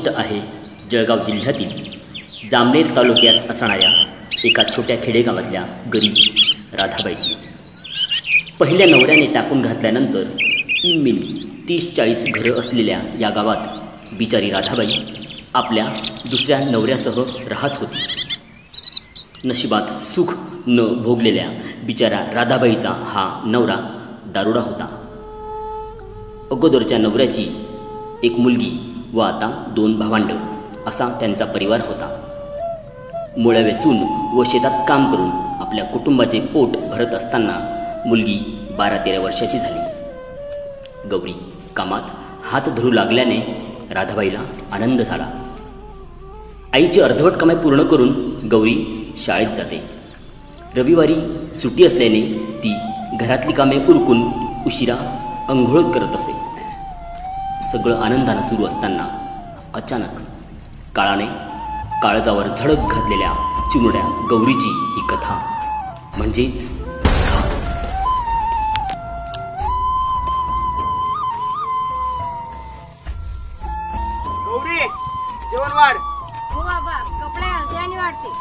गोष्ट आहे जळगाव जिल्ह्यातील जामनेर तालुक्यात असणाऱ्या एका छोट्या खेडेगावातल्या गरीब राधाबाईची पहिल्या नवऱ्याने टाकून घातल्यानंतर इमिल तीस चाळीस घरं असलेल्या या गावात बिचारी राधाबाई आपल्या दुसऱ्या नवऱ्यासह राहत होती. नशिबात सुख न भोगलेल्या बिचारा राधाबाईचा हा नवरा दारुडा होता. अगोदरच्या नवऱ्याची एक मुलगी व आता दोन भावांड असा त्यांचा परिवार होता. मुळ्या वेचून व शेतात काम करून आपल्या कुटुंबाचे पोट भरत असताना मुलगी बारा तेरा वर्षाची झाली. गौरी कामात हात धरू लागल्याने राधाबाईला आनंद झाला. आईची अर्धवट कमाई पूर्ण करून गौरी शाळेत जाते. रविवारी सुट्टी असल्याने ती घरातली कामे उरकून उशिरा अंघोळ करत असे. सगळं आनंदानं सुरू असताना अचानक काळाने काळजावर झडक घातलेल्या चिमुरड्या गौरीची ही कथा म्हणजेच. गौरी जेवण वाढ हो बाबा कपडे आणि वाढते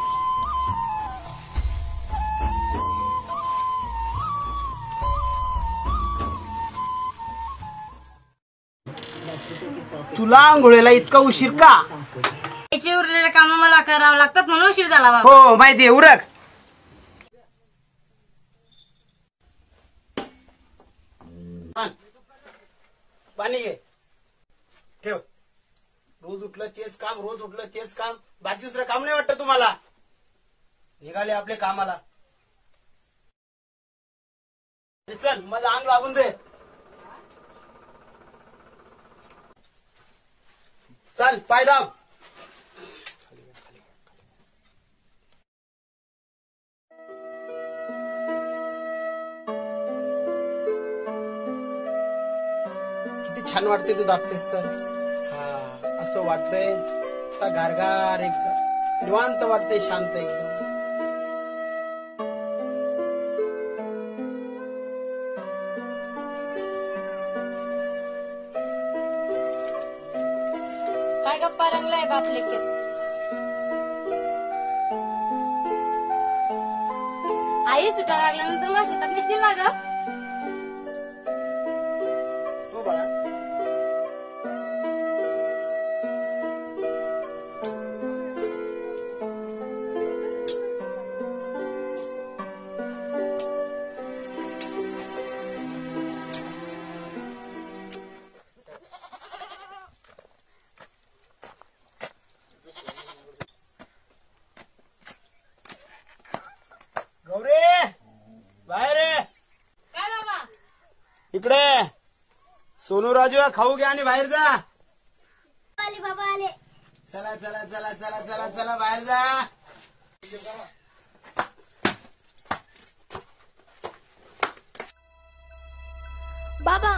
तुला आंघोळीला इतका उशीर का? याचे उरलेले काम मला करावं लागतात म्हणून उशीर झाला बाबा. हो माहितीये उरक. आण. पाणी घे. ठेव. रोज उठलं तेच काम रोज उठलं तेच काम. बाकी दुसरं काम नाही वाटत तुम्हाला. निघाले आपले कामाला. चल माझं अंग लागून दे. चल पाय दाब किती छान वाटते तू दाबतेस तर. हा असं वाटतंय. असा गारगार एकदम. निवांत वाटतंय शांत एकदम. काय गप्पा रंगलाय बाप लेके आई सुटा लागल्यानंतर मग शेतात निसतील ना ग. इकडे. सोनू राजू खाऊ घ्या आणि बाहेर जा. आले बाबा आले. चला चला चला चला चला चला बाहेर जा. बाबा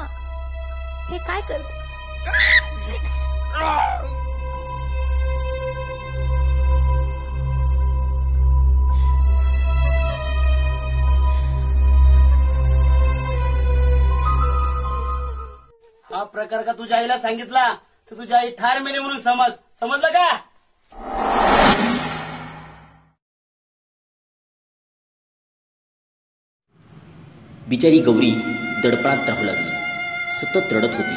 हे काय कर प्रकार का तुझ्या आईला सांगितला? तर तुझी आई ठार मेले म्हणून समज. समजलं का? बिचारी गौरी दडपणात राहू लागली. सतत रडत होती.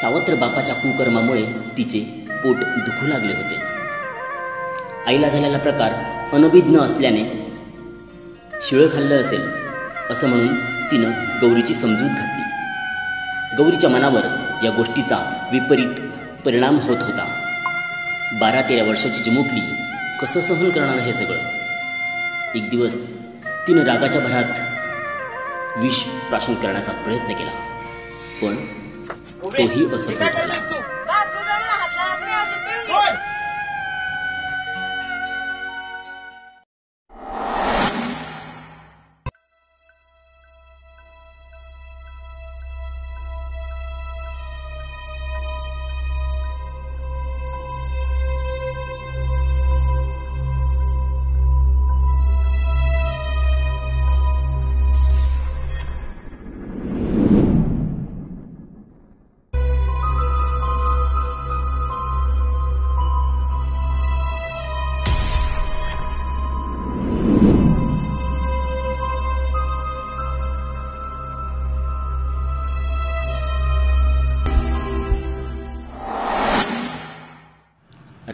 सावत्र बापाच्या कुकर्मामुळे तिचे पोट दुखू लागले होते. आईला झालेला प्रकार अनभिज्ञ असल्याने शिळं खाल्लं असेल असं म्हणून तिनं गौरीची समजूत घातली. गौरीच्या मनावर या गोष्टीचा विपरीत परिणाम होत होता. बारा तेरा वर्षाची चिमुकली कसं सहन करणार हे सगळं? एक दिवस तिनं रागाच्या भरात विष प्राशन करण्याचा प्रयत्न केला. पण तोही असं असफल काय ठरला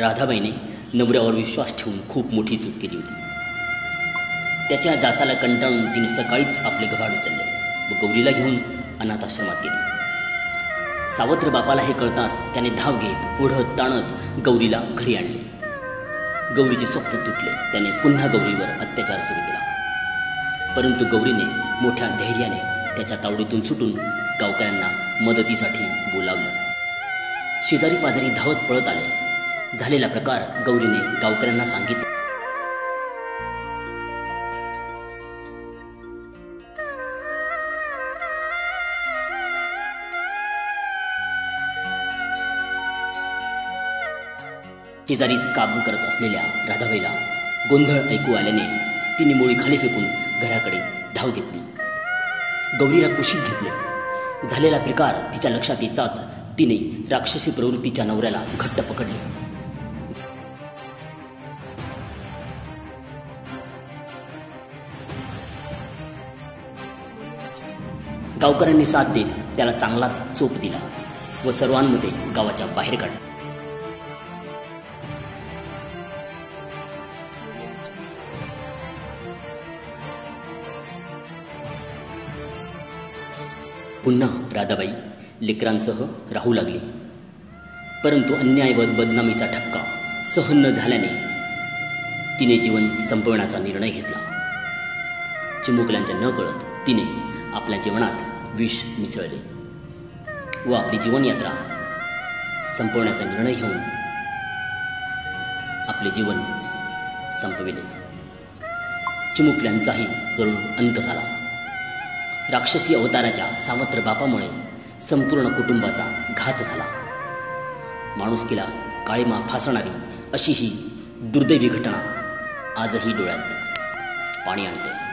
राधाबाईने नवऱ्यावर विश्वास ठेवून खूप मोठी चूक केली होती. त्याच्या जाचाला कंटाळून तिने सकाळीच आपले गभाड उचलले व गौरीला घेऊन अनाथाश्रमात गेली. सावत्र बापाला हे कळताच त्याने धाव घेत ओढत ताणत गौरीला घरी आणले. गौरीचे स्वप्न तुटले त्याने पुन्हा गौरीवर अत्याचार सुरू केला. परंतु गौरीने मोठ्या धैर्याने त्याच्या तावडीतून सुटून गावकऱ्यांना मदतीसाठी बोलावलं. शेजारी पाजारी धावत पळत आले. झालेला प्रकार गौरीने गावकऱ्यांना सांगितला. शेजारीच काबू करत असलेल्या राधाबाईला गोंधळ ऐकू आल्याने तिने मुळी खाली फेकून घराकडे धाव घेतली. गौरीला कुशीत घेतले. झालेला प्रकार तिच्या लक्षात येताच तिने राक्षसी प्रवृत्तीच्या नवऱ्याला घट्ट पकडले. गावकऱ्यांनी साथ देत त्याला चांगलाच चोप दिला व सर्वांमध्ये गावाच्या बाहेर काढला. पुन्हा राधाबाई लेकरांसह राहू लागली. परंतु अन्याय व बदनामीचा ठपका सहन न झाल्याने तिने जीवन संपवण्याचा निर्णय घेतला. चिमुकल्यांच्या न कळत तिने आपल्या जीवनात विष मिसळले व आपली जीवनयात्रा संपवण्याचा निर्णय घेऊन आपले जीवन संपविले. चिमुकल्यांचाही करून अंत झाला. राक्षसी अवताराच्या सावत्र बापामुळे संपूर्ण कुटुंबाचा घात झाला. माणुसकीला काळीमा फासणारी अशी ही दुर्दैवी घटना आजही डोळ्यात पाणी आणते.